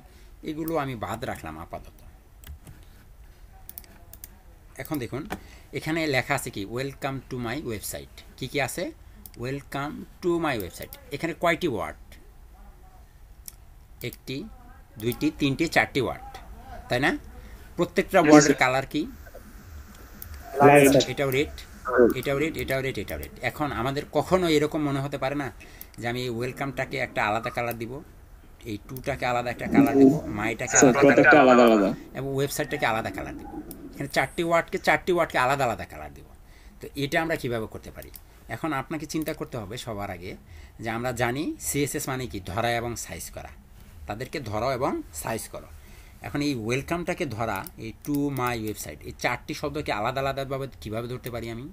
এগুলো আমি বাদ রাখলাম আপাতত। এখন দেখুন এখানে লেখা আছে কি ওয়েলকাম টু মাই ওয়েবসাইট কি কি আছে? ওয়েলকাম টু মাই ওয়েবসাইট এখানে কয়টি ওয়ার্ড একটি দুইটি তিনটি চারটি ওয়ার্ড তাই না? প্রত্যেকটা ওয়ার্ডের কালার কি? এটাও রেড এটাও রেড এটাও রেড এটাও রেড এখন আমাদের কখনো এরকম মনে হতে পারে না যে আমি এই ওয়েলকামটাকে একটা আলাদা কালার দিব এই টুটাকে আলাদা একটা কালার দিব মাইটাকে আলাদা আলাদা আলাদা। এবং ওয়েবসাইটটাকে আলাদা কালার দিব। এখানে চারটি ওয়ার্ডকে চারটি ওয়ার্ডকে আলাদা আলাদা কালার দিব। তো এটা আমরা কীভাবে করতে পারি? এখন আপনাকে চিন্তা করতে হবে সবার আগে যে আমরা জানি সিএসএস মানে কি? ধরা এবং সাইজ করা। তাদেরকে ধরো এবং সাইজ করো। এখন এই ওয়েলকামটাকে ধরা এই টু মাই ওয়েবসাইট এই চারটি শব্দকে আলাদা আলাদাভাবে কীভাবে ধরতে পারি আমি?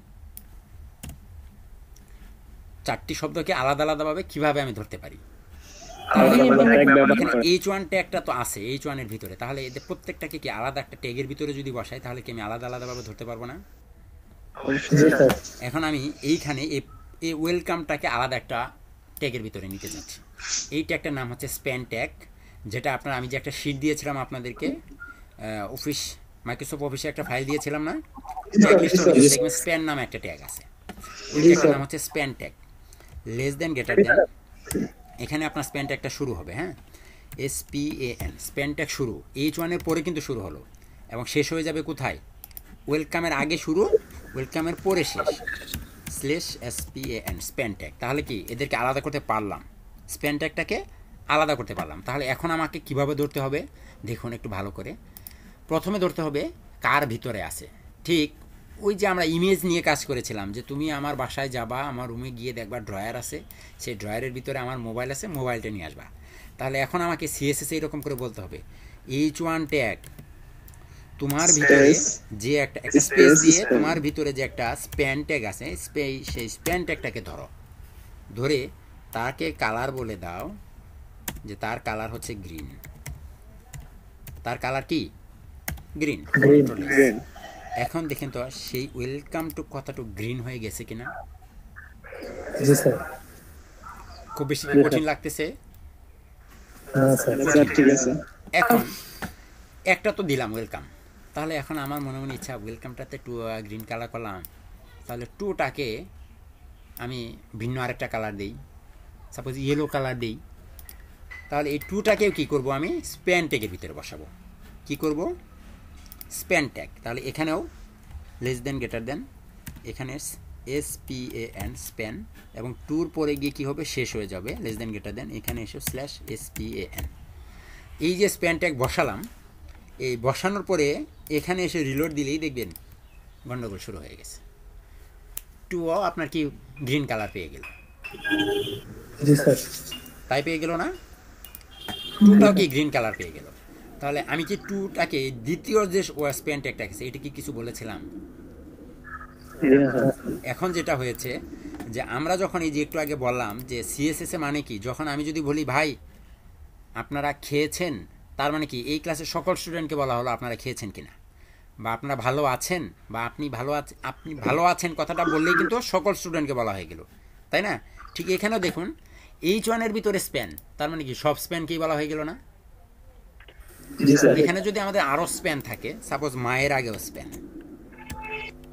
চারটি শব্দকে আলাদা আলাদাভাবে কীভাবে আমি ধরতে পারি? এখানে এইচ ওয়ান ট্যাগটা তো আছে এইচ ওয়ানের ভিতরে। তাহলে এদের প্রত্যেকটাকে কি আলাদা একটা ট্যাগের ভিতরে যদি বসাই তাহলে কি আমি আলাদা আলাদাভাবে ধরতে পারব না? এখন আমি এইখানে এই ওয়েলকামটাকে আলাদা একটা ট্যাগের ভিতরে নিতে চাচ্ছি এই ট্যাগটার নাম হচ্ছে স্প্যান ট্যাগ যেটা আপনার আমি যে একটা শিট দিয়েছিলাম আপনাদেরকে অফিস মাইক্রোসফট অফিসে একটা ফাইল দিয়েছিলাম না? দেখবেন স্প্যান নামে একটা ট্যাগ আছে। ওই ট্যাগটার নাম হচ্ছে span tag. Less then greater then এখানে আপনার স্প্যান ট্যাগটা শুরু হবে হ্যাঁ? S P A N span tag শুরু। এইচ ওয়ানের পরে কিন্তু শুরু হলো। এবং শেষ হয়ে যাবে কোথায়? ওয়েলকামের আগে শুরু ওয়েলকামের পরে শেষ। Slash S P A N span tag তাহলে কি, এদেরকে আলাদা করতে পারলাম। স্প্যান ট্যাগটাকে আলাদা করতে পারলাম। তাহলে এখন আমাকে কীভাবে ধরতে হবে? দেখুন একটু ভালো করে। প্রথমে ধরতে হবে কার ভিতরে আছে। ঠিক ওই যে আমরা ইমেজ নিয়ে কাজ করেছিলাম, যে তুমি আমার বাসায় যাবা, আমার রুমে গিয়ে দেখবা ড্রয়ার আছে। সেই ড্রয়ারের ভিতরে আমার মোবাইল আছে মোবাইলটা নিয়ে আসবা। তাহলে এখন আমাকে সিএসএস এইরকম করে বলতে হবে। এইচ ওয়ান ট্যাগ তোমার ভিতরে যে একটা একটা স্পেস দিয়ে তোমার ভিতরে যে একটা স্প্যান ট্যাগ আছে সেই স্প্যান ট্যাগটাকে ধরো। ধরে তাকে কালার বলে দাও যে তার কালার হচ্ছে গ্রিন তার কালার কি? গ্রিন এখন দেখেন তো সেই ওয়েলকাম টু কথাটু গ্রিন হয়ে গেছে কিনা? খুব বেশি কঠিন লাগতেছে। হ্যাঁ এখন একটা তো দিলাম ওয়েলকাম তাহলে এখন আমার মনে মনে ইচ্ছা ওয়েলকামটাতে টু গ্রিন কালার করলাম। তাহলে টুটাকে আমি ভিন্ন আরেকটা কালার দিই। সাপোজ ইয়েলো কালার দিই। তাহলে এই টুটাকেও কী করব আমি? স্প্যান ট্যাগের ভিতরে বসাবো। কি করব? স্প্যান ট্যাগ তাহলে এখানেও লেস দেন গ্রেটার দেন এখানে S P A N span এবং টুর পরে গিয়ে কী হবে? শেষ হয়ে যাবে। লেস দেন গ্রেটার দেন এখানে এসে slash S P A N এই যে স্প্যান ট্যাগ বসালাম এই বসানোর পরে এখানে এসে রিলোড দিলেই দেখবেন গন্ডগোল শুরু হয়ে গেছে। টুও আপনার কি গ্রিন কালার পেয়ে গেল। তাই পেয়ে গেল না? টুটাও কি গ্রিন কালার পেয়ে গেল। তাহলে আমি কি টুটাকে দ্বিতীয় যে স্প্যান একটা আছে এটা কি কিছু বলেছিলাম? এখন যেটা হয়েছে যে আমরা যখন এই যে একটু আগে বললাম যে সিএসএস এ মানে কি? যখন আমি যদি বলি ভাই আপনারা খেয়েছেন? তার মানে কি এই ক্লাসের সকল স্টুডেন্টকে বলা হলো আপনারা খেয়েছেন কিনা? বা আপনারা ভালো আছেন? বা আপনি ভালো আছেন আপনি ভালো আছেন কথাটা বললেই কিন্তু সকল স্টুডেন্টকে বলা হয়ে গেল। তাই না? ঠিক এখানেও দেখুন এইচ ওয়ানের ভিতরে স্প্যান তার মানে কি সব স্প্যানকেই বলা হয়ে গেল না? এখানে যদি আমাদের আরও স্প্যান থাকে সাপোজ মায়ের আগেও স্প্যান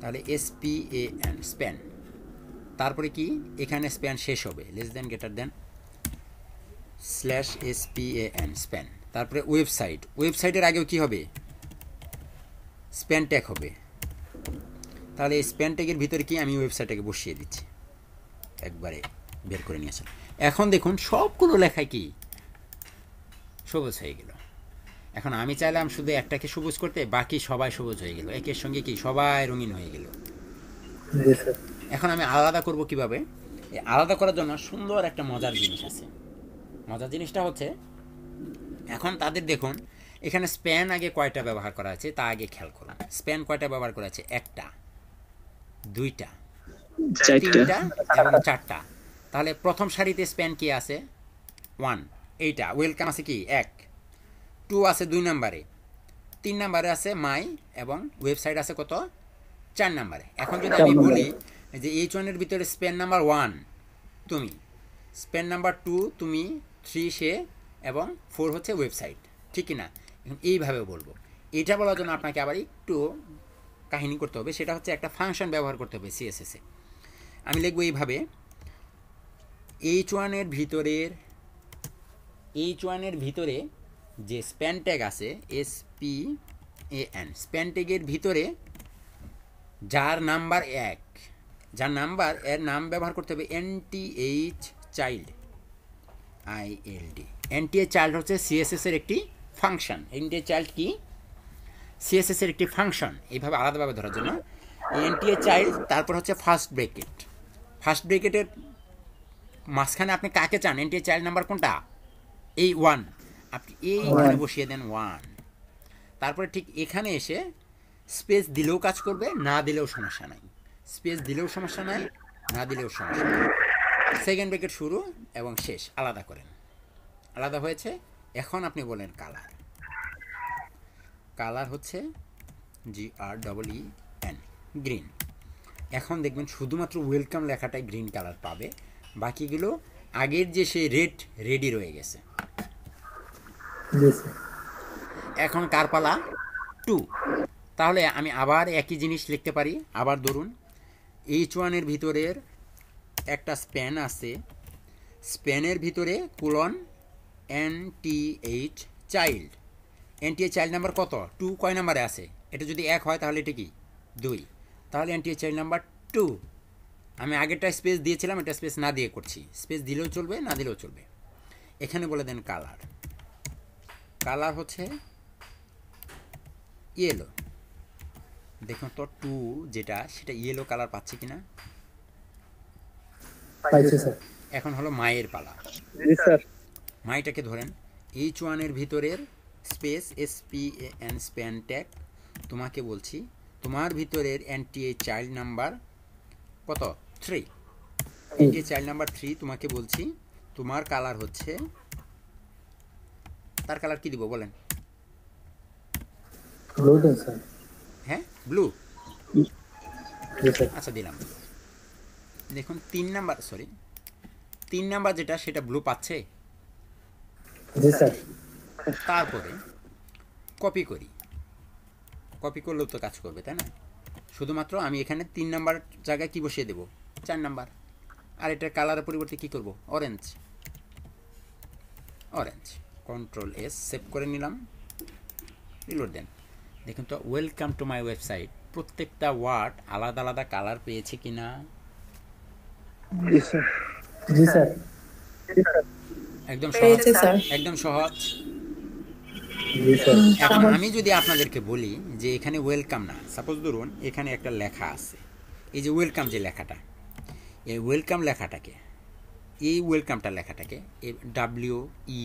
তাহলে S P A N span তারপরে কি এখানে স্প্যান শেষ হবে less than greater than slash S P A N span তারপরে ওয়েবসাইট। ওয়েবসাইটের আগেও কি হবে? স্প্যান ট্যাগ হবে। তাহলে এই স্প্যান ট্যাগের ভিতরে কি আমি ওয়েবসাইটটাকে বসিয়ে দিচ্ছি? একবারে বের করে নিয়ে আসলাম এখন দেখুন সবগুলো লেখায় কি? সবুজ হয়ে গেল। এখন আমি চাইলাম শুধু একটাকে সবুজ করতে বাকি সবাই সবুজ হয়ে গেল। একের সঙ্গে কি? সবাই রঙিন হয়ে গেল। এখন আমি আলাদা করব কীভাবে? আলাদা করার জন্য সুন্দর একটা মজার জিনিস আছে। মজার জিনিসটা হচ্ছে এখন তাদের দেখুন এখানে স্প্যান আগে কয়টা ব্যবহার করা আছে তা আগে খেয়াল করুন। স্প্যান কয়টা ব্যবহার করা আছে? একটা দুইটা চারটা। তিনটা এবং চারটা। তাহলে প্রথম সারিতে স্প্যান কি আছে? ওয়ান এইটা। ওয়েলকাম আছে কি? এক। টু আছে দুই নাম্বারে। তিন নাম্বারে আছে মাই এবং ওয়েবসাইট আছে কত? চার নাম্বারে। এখন যদি আমি বলি যে এইচ ওয়ানের ভিতরে স্প্যান নাম্বার ওয়ান তুমি। স্প্যান নাম্বার টু তুমি থ্রি সে এবং ফোর হচ্ছে ওয়েবসাইট, ঠিক না এইভাবে বলব। এটা বলার জন্য আপনাকে আবার একটু কাহিনী করতে হবে, সেটা হচ্ছে একটা ফাংশন ব্যবহার করতে হবে সিএসএসে আমি লিখব এইভাবে এইচ ওয়ানের ভিতরের এইচ ওয়ানের ভিতরে যে স্প্যান ট্যাগ আছে S P A N span ট্যাগের ভিতরে যার নাম্বার এক, যার নাম্বার এর নাম ব্যবহার করতে হবে N T H child I L D N T H child হচ্ছে সিএসএস এর একটি function N T H child কি? সিএসএস এর একটি ফাংশন এইভাবে আলাদাভাবে ধরার জন্য। এন টি এইচ চাইল্ড তারপর হচ্ছে ফার্স্ট ব্রেকেট ফার্স্ট ব্রেকেটের মাঝখানে আপনি কাকে চান? N T H child number কোনটা? এই ওয়ান আপনি এইখানে বসিয়ে দেন ওয়ান তারপরে ঠিক এখানে এসে স্পেস দিলেও কাজ করবে না দিলেও সমস্যা নাই। স্পেস দিলেও সমস্যা নাই না দিলেও সমস্যা নাই। সেকেন্ড ব্রেকেট শুরু এবং শেষ। আলাদা করেন। আলাদা হয়েছে। এখন আপনি বলেন কালার। কালার হচ্ছে G R double E N green. এখন দেখবেন শুধুমাত্র ওয়েলকাম লেখাটাই গ্রিন কালার পাবে। বাকিগুলো আগের যে সেই রেড রেডি রয়ে গেছে। এখন কারপালা টু। তাহলে আমি আবার একই জিনিস লিখতে পারি আবার ধরুন। এইচ ওয়ানের ভিতরের একটা স্প্যান আছে। স্প্যানের ভিতরে colon N T H child N T H child number কত? টু কয় নাম্বারে আছে? এটা যদি এক হয় তাহলে এটা কি? দুই। তাহলে N T H child number two আমি আগেরটা স্পেস দিয়েছিলাম এটা স্পেস না দিয়ে করছি। স্পেস দিলেও চলবে না দিলেও চলবে। এখানে বলে দেন কালার কালার হচ্ছে ইয়েলো দেখুন তো টু যেটা সেটা ইয়েলো কালার পাচ্ছে কিনা? এখন হলো মায়ের পালা। স্যার। মাইটাকে ধরেন এইচ ওয়ানের ভিতরের space S P N span tag তোমাকে বলছি তোমার ভিতরের N T H child number কত? Three N T H child number three তোমাকে বলছি তোমার কালার হচ্ছে তার কালার কি দিব বলেন? হ্যাঁ ব্লু আচ্ছা দিলাম। দেখুন তিন নাম্বার সরি তিন নাম্বার যেটা সেটা ব্লু পাচ্ছে? জি স্যার। তারপরে কপি করি। কপি করলেও তো কাজ করবে তাই না? শুধুমাত্র আমি এখানে তিন নাম্বার জায়গায় কি বসিয়ে দেব? চার নাম্বার। আর এটার কালারের পরিবর্তে কি করব? Orange orange control S save করে নিলাম। রিলোড দেন। দেখুন তো ওয়েলকাম টু মাই ওয়েবসাইট প্রত্যেকটা ওয়ার্ড আলাদা আলাদা কালার পেয়েছে কিনা? জি স্যার। পেয়েছে স্যার। একদম সহজ একদম সহজ। এখন আমি যদি আপনাদেরকে বলি যে এখানে ওয়েলকাম না সাপোজ ধরুন এখানে একটা লেখা আছে। এই যে ওয়েলকাম যে লেখাটা এই ওয়েলকাম লেখাটাকে এই ওয়েলকামটা লেখাটাকে W E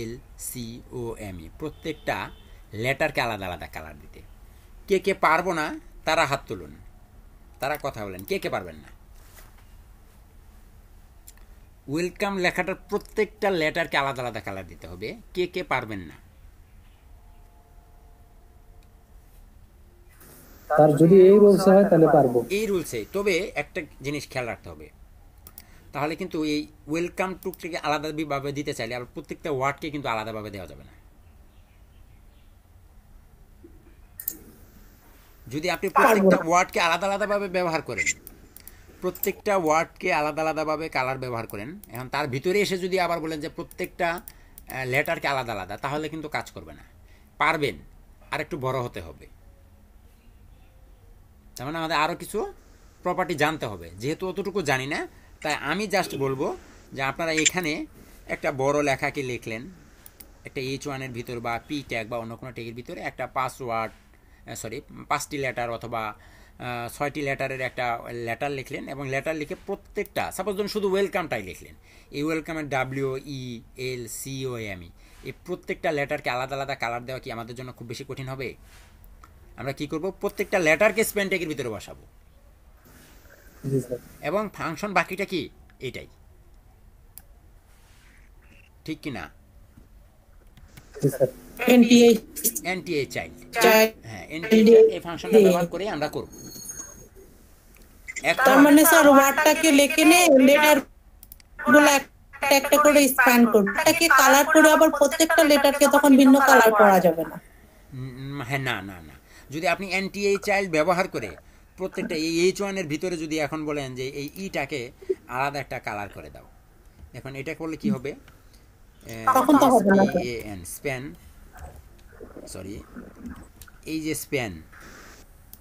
L C O M E প্রত্যেকটা লেটারকে আলাদা আলাদা কালার দিতে। কে কে পারব না তারা হাত তুলুন। তারা কথা বলেন কে কে পারবেন না? ওয়েলকাম লেখাটার প্রত্যেকটা লেটারকে আলাদা আলাদা কালার দিতে হবে। কে কে পারবেন না? স্যার যদি এই রুলস হয় তাহলে পারব। এই রুলসে তবে একটা জিনিস খেয়াল রাখতে হবে। তাহলে কিন্তু এই ওয়েলকাম টুকটাকে আলাদাভাবে দিতে চাইলে আবার প্রত্যেকটা ওয়ার্ডকে কিন্তু আলাদাভাবে দেওয়া যাবে না। যদি আপনি প্রত্যেকটা ওয়ার্ডকে আলাদা আলাদাভাবে ব্যবহার করেন প্রত্যেকটা ওয়ার্ডকে আলাদা আলাদাভাবে কালার ব্যবহার করেন। এখন তার ভিতরে এসে যদি আবার বলেন যে প্রত্যেকটা লেটারকে আলাদা আলাদা, তাহলে কিন্তু কাজ করবে না। পারবেন আর একটু বড় হতে হবে। তার মানে আমাদের আরও কিছু প্রপার্টি জানতে হবে। যেহেতু অতটুকু জানি না, তাই আমি জাস্ট বলব যে আপনারা এখানে একটা বড় লেখাকে লিখলেন, একটা এইচ ওয়ানের ভিতর বা পি ট্যাগ বা অন্য কোনো ট্যাগের ভিতরে একটা পাসওয়ার্ড সরি পাঁচটি লেটার অথবা ছয়টি লেটারের একটা লেটার লিখলেন এবং লেটার লিখে প্রত্যেকটা সাপোজ ধরুন শুধু ওয়েলকামটাই লিখলেন এই ওয়েলকামের W E L C O M E এই প্রত্যেকটা লেটারকে আলাদা আলাদা কালার দেওয়া কি আমাদের জন্য খুব বেশি কঠিন হবে? আমরা কি করব? প্রত্যেকটা লেটারকে স্পেন ট্যাগের ভিতরে বসাবো। এবং ফাংশন বাকিটা কি? এটাই ঠিক কি না? জি স্যার। এনটিএ এনটিএ চাইল্ড হ্যাঁ এনটিএ এই ফাংশনটা ব্যবহার করে আমরা করব। তার মানে স্যার ওয়ার্ডটাকে লিখে নে লেটারগুলো একটা একটা করে স্ক্যান করবে। এটাকে কালার করে আবার প্রত্যেকটা লেটারকে তখন ভিন্ন কালার করা যাবে না। হ্যাঁ না না না। যদি আপনি এনটিএ চাইল্ড ব্যবহার করে প্রত্যেকটা এই এইচ ওয়ানের ভিতরে যদি এখন বলেন যে এই ইটাকে আলাদা একটা কালার করে দাও। এখন এটা করলে কি হবে? তখন তো হবে না। স্প্যান সরি এই যে স্প্যান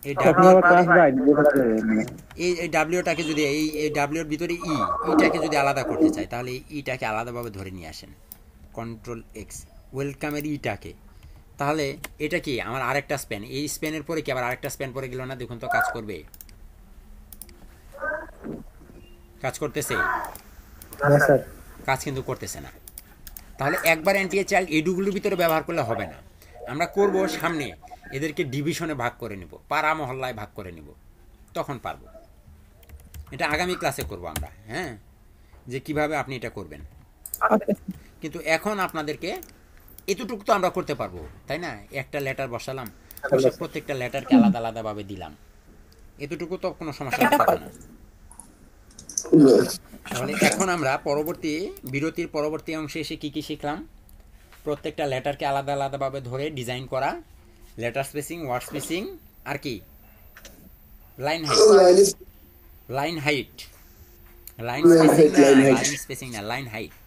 এই ডাব্লিউটাকে যদি এই এই ডাব্লিউর ভিতরে ই ইটাকে যদি আলাদা করতে চাই তাহলে ইটাকে আলাদাভাবে ধরে নিয়ে আসেন। কন্ট্রোল এক্স ওয়েলকামের ইটাকে তাহলে এটা কি আমার আরেকটা স্প্যান এই স্প্যানের পরে কি আবার আরেকটা স্প্যান পরে গেল না? দেখুন তো কাজ করবে। কাজ করতেছে? হ্যাঁ কাজ কিন্তু করতেছে না। তাহলে একবার এনটিএ চাইল্ড এডুগুলোর ভিতরে ব্যবহার করলে হবে না। আমরা করব সামনে। এদেরকে ডিভিশনে ভাগ করে নিব পাড়া মহল্লায় ভাগ করে নিব তখন পারব। এটা আগামী ক্লাসে করব আমরা হ্যাঁ? যে কীভাবে আপনি এটা করবেন। কিন্তু এখন আপনাদেরকে এতটুকু তো আমরা করতে পারব তাই না? একটা লেটার বসালাম প্রত্যেকটা লেটারকে আলাদা আলাদাভাবে দিলাম। এতটুকু তো কোনো সমস্যা থাকবে না। তাহলে এখন আমরা পরবর্তী বিরতির পরবর্তী অংশে এসে কি কি শিখলাম? প্রত্যেকটা লেটারকে আলাদা আলাদাভাবে ধরে ডিজাইন করা লেটার স্পেসিং ওয়ার্ড স্পেসিং আর কি? Line height line height line spacing line spacing না লাইন হাইট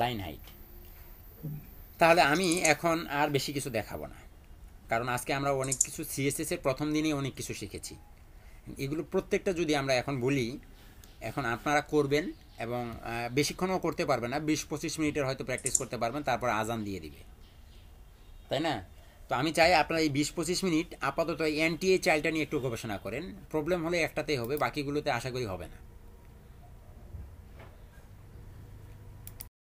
লাইন হাইট তাহলে আমি এখন আর বেশি কিছু দেখাবো না। কারণ আজকে আমরা অনেক কিছু সিএসএস এর প্রথম দিনেই অনেক কিছু শিখেছি। এগুলো প্রত্যেকটা যদি আমরা এখন বলি এখন আপনারা করবেন এবং বেশিক্ষণও করতে পারবেন না বিশ পঁচিশ মিনিটের হয়তো প্র্যাকটিস করতে পারবেন তারপর আজান দিয়ে দিবে। তাই না? তো আমি চাই আপনারা এই বিশ পঁচিশ মিনিট আপাতত এনটিএ চাইল্ডটা নিয়ে একটু গবেষণা করেন। প্রবলেম হলে একটাতেই হবে, বাকিগুলোতে আশা করি হবে না।